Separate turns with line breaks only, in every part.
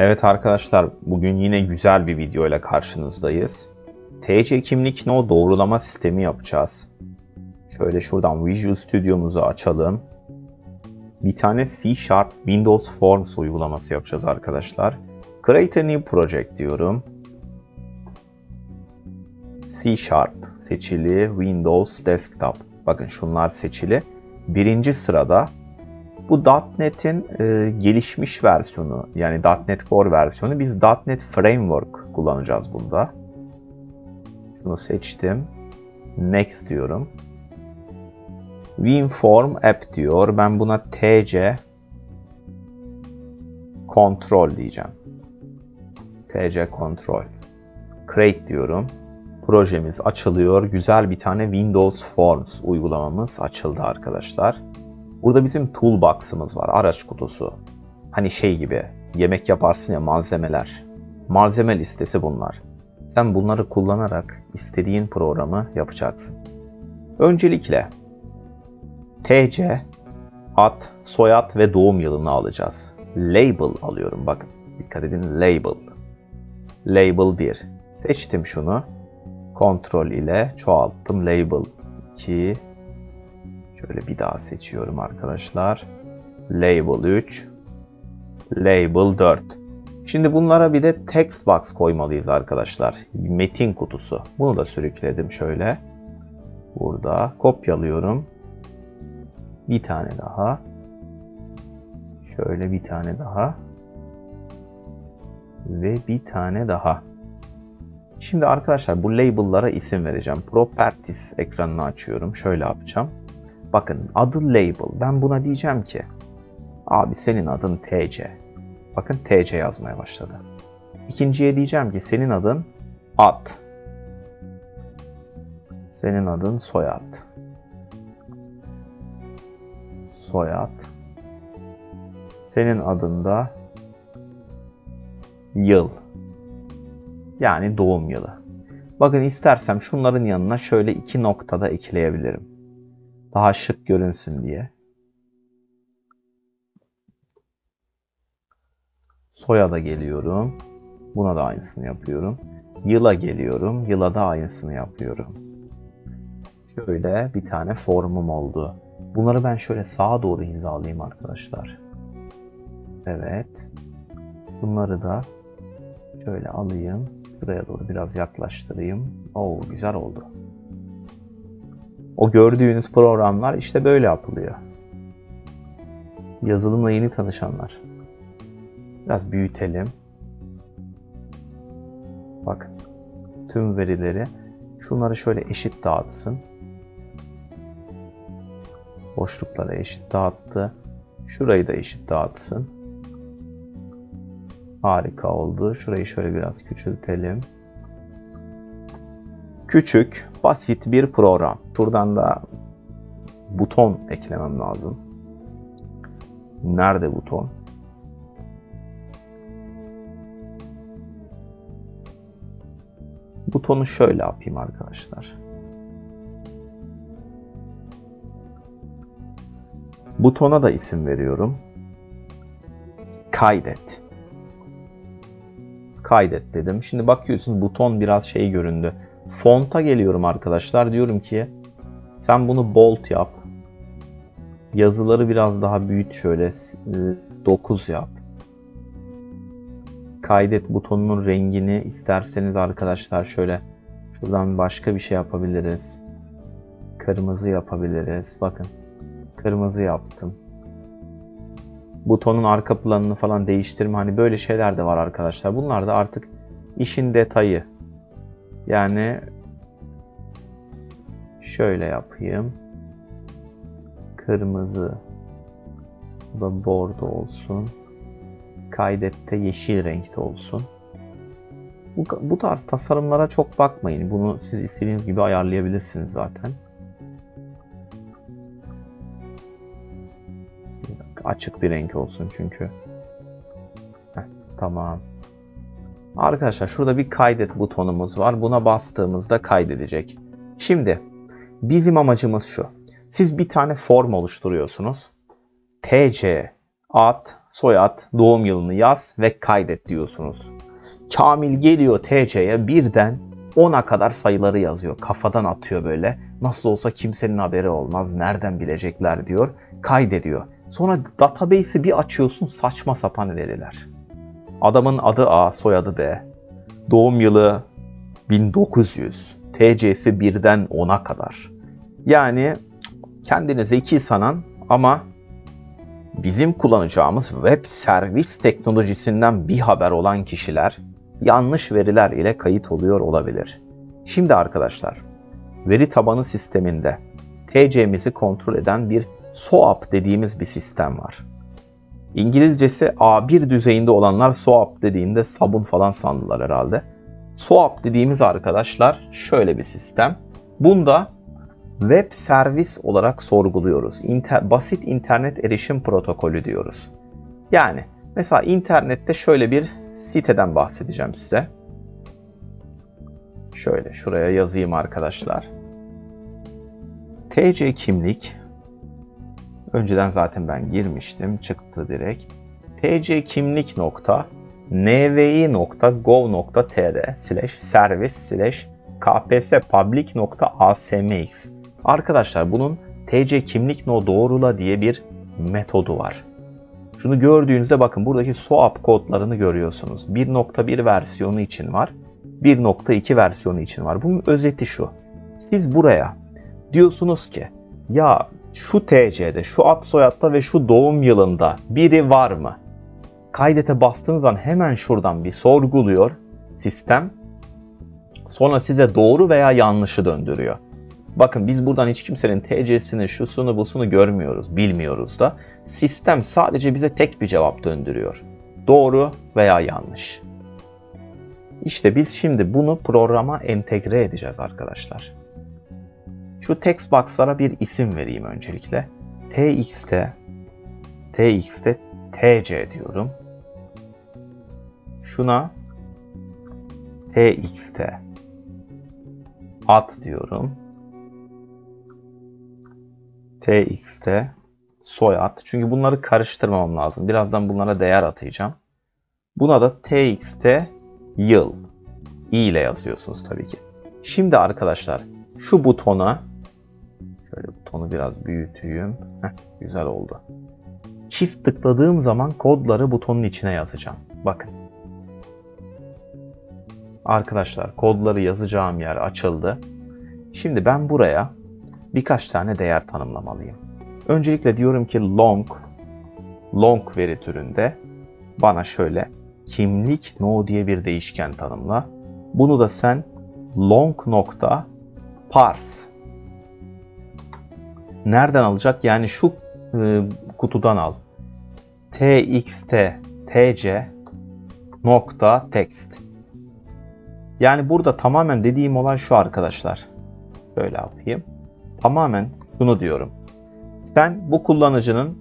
Evet arkadaşlar bugün yine güzel bir video ile karşınızdayız. TC kimlik no doğrulama sistemi yapacağız. Şöyle şuradan Visual Studio'muzu açalım. Bir tane C Sharp Windows Forms uygulaması yapacağız arkadaşlar. Create a new project diyorum. C Sharp seçili Windows Desktop. Bakın şunlar seçili. Birinci sırada bu .NET'in e, gelişmiş versiyonu yani .NET Core versiyonu biz .NET Framework kullanacağız bunda. Şunu seçtim. Next diyorum. WinForm App diyor. Ben buna TC Control diyeceğim. TC Control. Create diyorum. Projemiz açılıyor. Güzel bir tane Windows Forms uygulamamız açıldı arkadaşlar. Burada bizim toolbox'ımız var. Araç kutusu. Hani şey gibi yemek yaparsın ya malzemeler. Malzeme listesi bunlar. Sen bunları kullanarak istediğin programı yapacaksın. Öncelikle TC, ad, soyad ve doğum yılını alacağız. Label alıyorum bakın. Dikkat edin label. Label 1. Seçtim şunu. Kontrol ile çoğalttım. Label 2. Şöyle bir daha seçiyorum arkadaşlar. Label 3. Label 4. Şimdi bunlara bir de text box koymalıyız arkadaşlar. Metin kutusu. Bunu da sürükledim şöyle. Burada kopyalıyorum. Bir tane daha. Şöyle bir tane daha. Ve bir tane daha. Şimdi arkadaşlar bu label'lara isim vereceğim. Properties ekranını açıyorum. Şöyle yapacağım. Bakın adı label. Ben buna diyeceğim ki abi senin adın TC. Bakın TC yazmaya başladı. İkinciye diyeceğim ki senin adın ad. Senin adın soyad. Soyad. Senin adın da yıl. Yani doğum yılı. Bakın istersem şunların yanına şöyle iki noktada ekleyebilirim. Daha şık görünsün diye. Soyada geliyorum. Buna da aynısını yapıyorum. Yıla geliyorum. Yıla da aynısını yapıyorum. Şöyle bir tane formum oldu. Bunları ben şöyle sağa doğru hizalayayım arkadaşlar. Evet. Bunları da şöyle alayım. Şuraya doğru biraz yaklaştırayım. Oo güzel oldu. O gördüğünüz programlar işte böyle yapılıyor. Yazılımla yeni tanışanlar. Biraz büyütelim. Bakın. Tüm verileri şunları şöyle eşit dağıtsın. Boşluklara eşit dağıttı. Şurayı da eşit dağıtsın. Harika oldu. Şurayı şöyle biraz küçültelim. Küçük, basit bir program. Şuradan da buton eklemem lazım. Nerede buton? Butonu şöyle yapayım arkadaşlar. Butona da isim veriyorum. Kaydet. Kaydet dedim. Şimdi bakıyorsunuz buton biraz şey göründü. Fonta geliyorum arkadaşlar. Diyorum ki sen bunu bold yap. Yazıları biraz daha büyüt şöyle 9 yap. Kaydet butonunun rengini isterseniz arkadaşlar şöyle şuradan başka bir şey yapabiliriz. Kırmızı yapabiliriz. Bakın. Kırmızı yaptım. Butonun arka planını falan değiştirme hani böyle şeyler de var arkadaşlar. Bunlar da artık işin detayı. Yani şöyle yapayım. Kırmızı da bordo olsun. Kaydette yeşil renkte olsun. Bu, bu tarz tasarımlara çok bakmayın. Bunu siz istediğiniz gibi ayarlayabilirsiniz zaten. Açık bir renk olsun çünkü. Heh, tamam. Arkadaşlar şurada bir kaydet butonumuz var. Buna bastığımızda kaydedecek. Şimdi bizim amacımız şu. Siz bir tane form oluşturuyorsunuz. TC, ad, soyad, doğum yılını yaz ve kaydet diyorsunuz. Kamil geliyor TC'ye birden 10'a kadar sayıları yazıyor. Kafadan atıyor böyle. Nasıl olsa kimsenin haberi olmaz. Nereden bilecekler diyor. Kaydediyor. Sonra database'i bir açıyorsun saçma sapan veriler. Adamın adı A, soyadı B. Doğum yılı 1900. TC'si birden 10'a kadar. Yani kendini zeki sanan ama bizim kullanacağımız web servis teknolojisinden bir haber olan kişiler yanlış veriler ile kayıt oluyor olabilir. Şimdi arkadaşlar, veri tabanı sisteminde TC'mizi kontrol eden bir SOAP dediğimiz bir sistem var. İngilizcesi A1 düzeyinde olanlar SOAP dediğinde sabun falan sandılar herhalde. SOAP dediğimiz arkadaşlar şöyle bir sistem. Bunda web servis olarak sorguluyoruz. İnter basit internet erişim protokolü diyoruz. Yani mesela internette şöyle bir siteden bahsedeceğim size. Şöyle şuraya yazayım arkadaşlar. TC kimlik önceden zaten ben girmiştim. Çıktı direkt. TC kimlik nokta nvi.gov.tr slash servis slash kps public.asmx Arkadaşlar bunun TC kimlik no doğrula diye bir metodu var. Şunu gördüğünüzde bakın buradaki SOAP kodlarını görüyorsunuz. 1.1 versiyonu için var. 1.2 versiyonu için var. Bunun özeti şu. Siz buraya diyorsunuz ki ya şu TC'de, şu ad soyadda ve şu doğum yılında biri var mı? Kaydete bastığınız zaman hemen şuradan bir sorguluyor sistem. Sonra size doğru veya yanlışı döndürüyor. Bakın biz buradan hiç kimsenin TC'sini, şusunu, busunu görmüyoruz, bilmiyoruz da. Sistem sadece bize tek bir cevap döndürüyor. Doğru veya yanlış. İşte biz şimdi bunu programa entegre edeceğiz arkadaşlar. Şu text box'lara bir isim vereyim öncelikle. txt txt tc diyorum. Şuna txt at diyorum txt soyad. Çünkü bunları karıştırmamam lazım. Birazdan bunlara değer atayacağım. Buna da txt yıl. i ile yazıyorsunuz tabii ki. Şimdi arkadaşlar şu butona butonu biraz büyüteyim. Heh, güzel oldu. Çift tıkladığım zaman kodları butonun içine yazacağım. Bakın. Arkadaşlar kodları yazacağım yer açıldı. Şimdi ben buraya birkaç tane değer tanımlamalıyım. Öncelikle diyorum ki long long veri türünde bana şöyle kimlik no diye bir değişken tanımla. Bunu da sen long nokta parse nereden alacak? Yani şu e, kutudan al. txt tc nokta text. Yani burada tamamen dediğim olan şu arkadaşlar. Şöyle yapayım tamamen şunu diyorum. Sen bu kullanıcının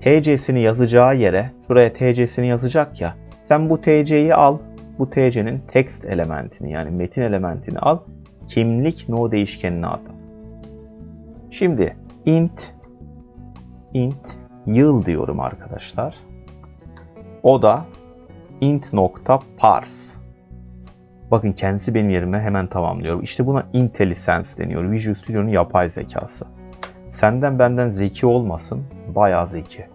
TC'sini yazacağı yere, şuraya TC'sini yazacak ya. Sen bu TC'yi al, bu TC'nin text elementini yani metin elementini al, kimlik no değişkenine at. Şimdi int int yıl diyorum arkadaşlar. O da int nokta parse. Bakın kendisi benim yerime hemen tamamlıyor. İşte buna IntelliSense deniyor. Visual Studio'nun yapay zekası. Senden benden zeki olmasın, bayağı zeki.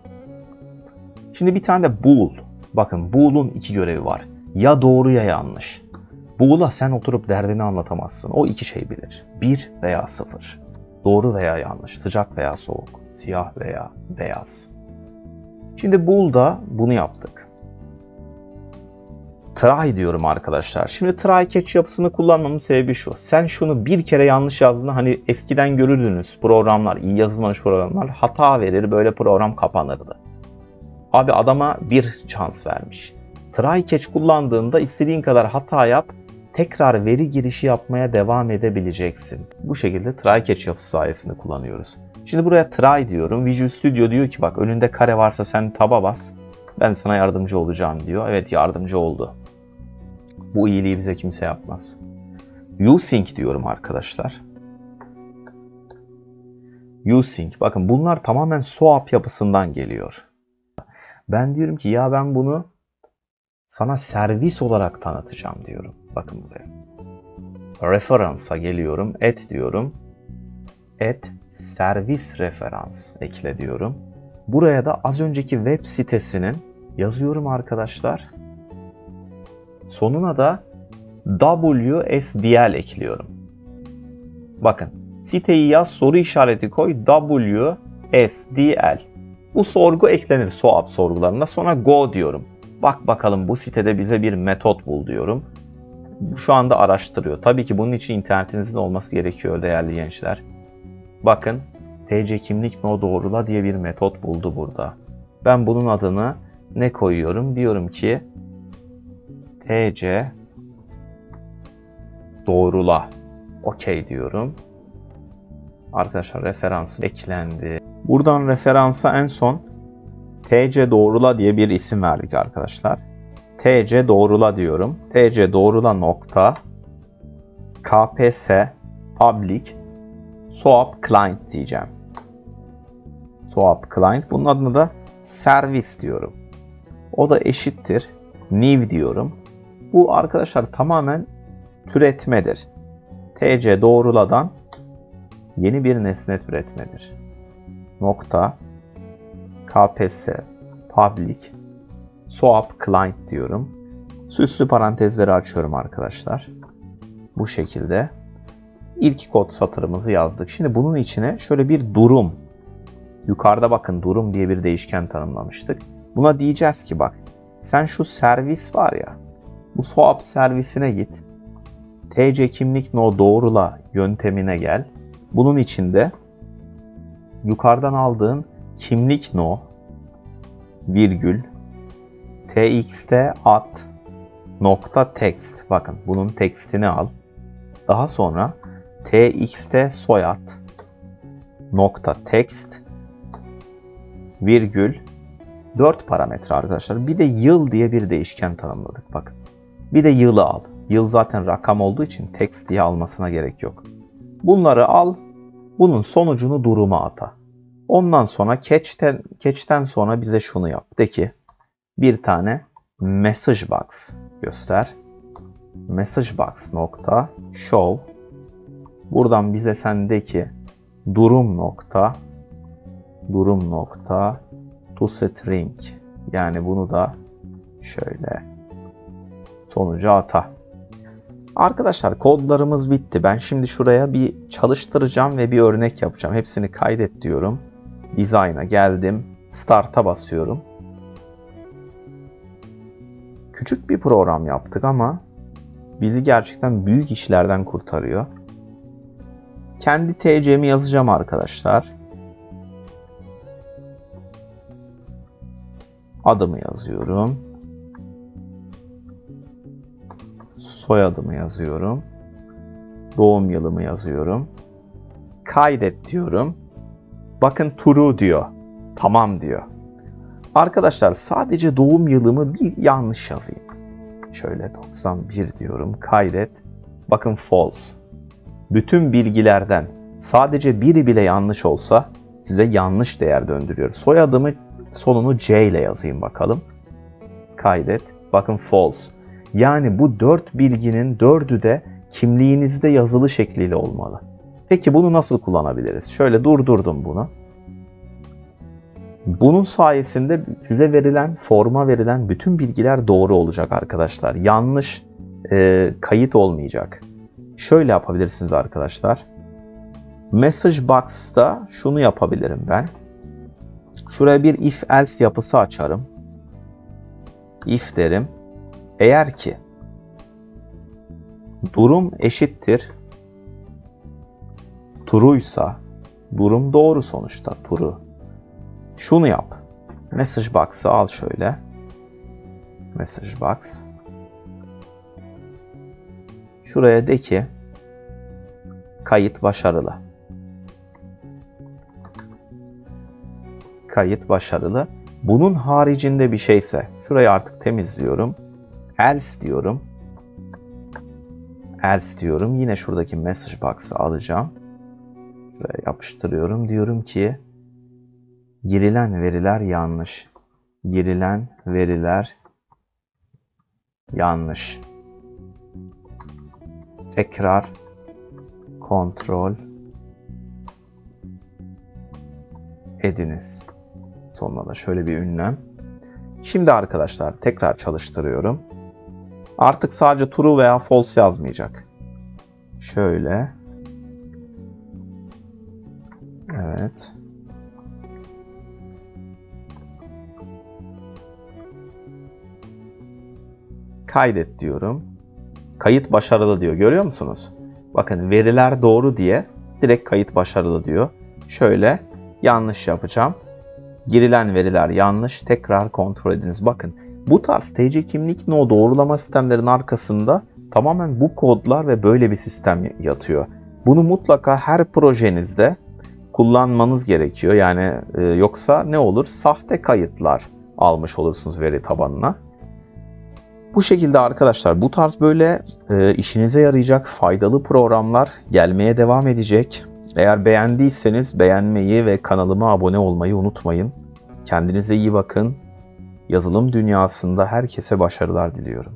Şimdi bir tane de bool. Bakın bool'un iki görevi var. Ya doğru ya yanlış. Bool'a sen oturup derdini anlatamazsın. O iki şey bilir. Bir veya sıfır. Doğru veya yanlış. Sıcak veya soğuk. Siyah veya beyaz. Şimdi bool'da bunu yaptık try diyorum arkadaşlar. Şimdi try catch yapısını kullanmamın sebebi şu. Sen şunu bir kere yanlış yazdığında hani eskiden görürdünüz programlar, iyi yazılmamış programlar hata verir böyle program kapanırdı. Abi adama bir şans vermiş. Try catch kullandığında istediğin kadar hata yap, tekrar veri girişi yapmaya devam edebileceksin. Bu şekilde try catch yapısı sayesinde kullanıyoruz. Şimdi buraya try diyorum. Visual Studio diyor ki bak önünde kare varsa sen taba bas. Ben sana yardımcı olacağım diyor. Evet yardımcı oldu. Bu iyiliği bize kimse yapmaz. Usync diyorum arkadaşlar. Usync. Bakın bunlar tamamen SOAP yapısından geliyor. Ben diyorum ki ya ben bunu sana servis olarak tanıtacağım diyorum. Bakın buraya. Referansa geliyorum. Et diyorum. Et servis referans ekle diyorum. Buraya da az önceki web sitesinin yazıyorum arkadaşlar. Sonuna da WSDL ekliyorum. Bakın siteyi yaz soru işareti koy WSDL. Bu sorgu eklenir SOAP sorgularına sonra go diyorum. Bak bakalım bu sitede bize bir metot bul diyorum. Şu anda araştırıyor. Tabii ki bunun için internetinizin olması gerekiyor değerli gençler. Bakın TC kimlik no doğrula diye bir metot buldu burada. Ben bunun adını ne koyuyorum? Diyorum ki TC doğrula. Okey diyorum. Arkadaşlar referans eklendi. Buradan referansa en son TC doğrula diye bir isim verdik arkadaşlar. TC doğrula diyorum. TC doğrula nokta KPS public SOAP client diyeceğim. SOAP client. Bunun adını da servis diyorum. O da eşittir new diyorum. Bu arkadaşlar tamamen türetmedir. TC doğruladan yeni bir nesne türetmedir. Nokta KPS public SOAP client diyorum. Süslü parantezleri açıyorum arkadaşlar. Bu şekilde ilk kod satırımızı yazdık. Şimdi bunun içine şöyle bir durum yukarıda bakın durum diye bir değişken tanımlamıştık. Buna diyeceğiz ki bak sen şu servis var ya bu SOAP servisine git. TC kimlik no doğrula yöntemine gel. Bunun içinde yukarıdan aldığın kimlik no virgül txt at nokta text bakın bunun tekstini al. Daha sonra txt soyad nokta text virgül 4 parametre arkadaşlar. Bir de yıl diye bir değişken tanımladık. Bakın. Bir de yılı al. Yıl zaten rakam olduğu için text diye almasına gerek yok. Bunları al. Bunun sonucunu duruma ata. Ondan sonra catch'ten, catch'ten sonra bize şunu yap. De ki bir tane message box göster. Message box nokta show buradan bize sendeki durum nokta durum nokta to string yani bunu da şöyle sonuca ata. Arkadaşlar kodlarımız bitti. Ben şimdi şuraya bir çalıştıracağım ve bir örnek yapacağım. Hepsini kaydet diyorum. Design'a geldim. Start'a basıyorum. Küçük bir program yaptık ama bizi gerçekten büyük işlerden kurtarıyor. Kendi TC'mi yazacağım arkadaşlar. Adımı yazıyorum. Soyadımı yazıyorum. Doğum yılımı yazıyorum. Kaydet diyorum. Bakın true diyor. Tamam diyor. Arkadaşlar sadece doğum yılımı bir yanlış yazayım. Şöyle 91 diyorum. Kaydet. Bakın false. Bütün bilgilerden sadece biri bile yanlış olsa size yanlış değer döndürüyor. Soyadımı sonunu C ile yazayım bakalım. Kaydet. Bakın false. Yani bu dört bilginin dördü de kimliğinizde yazılı şekliyle olmalı. Peki bunu nasıl kullanabiliriz? Şöyle durdurdum bunu. Bunun sayesinde size verilen, forma verilen bütün bilgiler doğru olacak arkadaşlar. Yanlış e, kayıt olmayacak. Şöyle yapabilirsiniz arkadaşlar. Message Box'ta şunu yapabilirim ben. Şuraya bir if else yapısı açarım. If derim. Eğer ki durum eşittir true'ysa durum doğru sonuçta true. Şunu yap. Message box'ı al şöyle. Message box. Şuraya de ki kayıt başarılı. Kayıt başarılı. Bunun haricinde bir şeyse şurayı artık temizliyorum. Else diyorum. Else diyorum. Yine şuradaki message box'ı alacağım. Şuraya yapıştırıyorum. Diyorum ki girilen veriler yanlış. Girilen veriler yanlış. Tekrar kontrol ediniz. Sonuna da şöyle bir ünlem. Şimdi arkadaşlar tekrar çalıştırıyorum. Artık sadece true veya false yazmayacak. Şöyle. Evet. Kaydet diyorum. Kayıt başarılı diyor. Görüyor musunuz? Bakın veriler doğru diye direkt kayıt başarılı diyor. Şöyle yanlış yapacağım. Girilen veriler yanlış. Tekrar kontrol ediniz. Bakın bu tarz TC kimlik no doğrulama sistemlerin arkasında tamamen bu kodlar ve böyle bir sistem yatıyor. Bunu mutlaka her projenizde kullanmanız gerekiyor. Yani e, yoksa ne olur? Sahte kayıtlar almış olursunuz veri tabanına. Bu şekilde arkadaşlar bu tarz böyle e, işinize yarayacak faydalı programlar gelmeye devam edecek. Eğer beğendiyseniz beğenmeyi ve kanalıma abone olmayı unutmayın. Kendinize iyi bakın. Yazılım dünyasında herkese başarılar diliyorum.